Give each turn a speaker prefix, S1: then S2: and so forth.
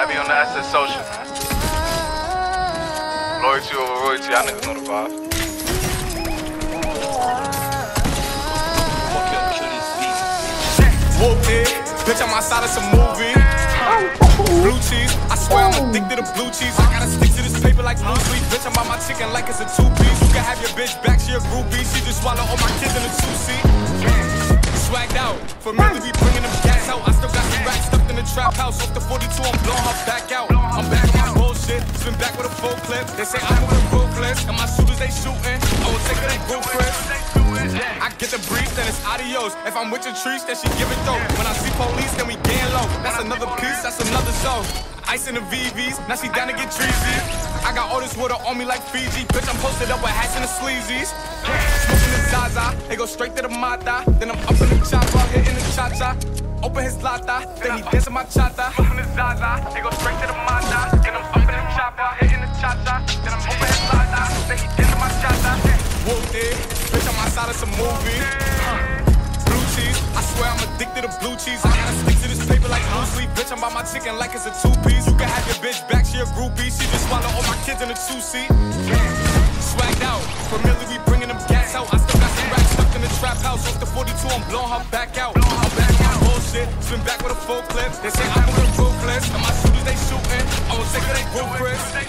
S1: Heavy on the asset social. Loyalty over royalty, y'all niggas know the vibe.
S2: Whoop it, bitch, I'm outside of some movie. Blue cheese, I swear I'm addicted to blue cheese. I gotta stick to this paper like blue sleep. Bitch, I'm on my chicken like it's a two piece. You can have your bitch back, she a groupie. She just swallow all my kids in a two seat. Swagged out, for me to be bringing them gas trap house. Off the 42, I'm blowing her back out. I'm back on my bullshit, spin back with a full clip. They say I'm moving ruthless, and my shooters they shooting. I will take it, they go I get the brief, then it's adios. If I'm with your trees, then she give it though. When I see police, then we gang low. That's another piece, that's another zone. Ice in the VVs, now she down to get treasy. I got all this water on me like Fiji. Bitch, I'm posted up with hats and the sleazies. Smoking the Zaza, they go straight to the Mata. Then I'm up in the chopper, hitting the cha cha. Open his lata, then he dancing my chata. Smoking the Zaza, they go straight to the Mata. Then I'm up in the chopper, hitting the cha cha. Then I'm open his lata, then he dancing my chata. Whooped eh, it, bitch, I'm outside of some movie. Blue cheese, I swear I'm addicted to blue cheese. I gotta stick to this paper like blue sleep. Bitch, I'm on my chicken like it's a two piece. You can have your bitch back, she a groupie. She just swallow all my kids in a two seat. Swagged out, familiar, I'm blowing her back out. Blowing her back out. Bullshit, spin back with a full clip. They say I'm with a ruthless. And my shooters, they shooting. I'm sick of they ruthless.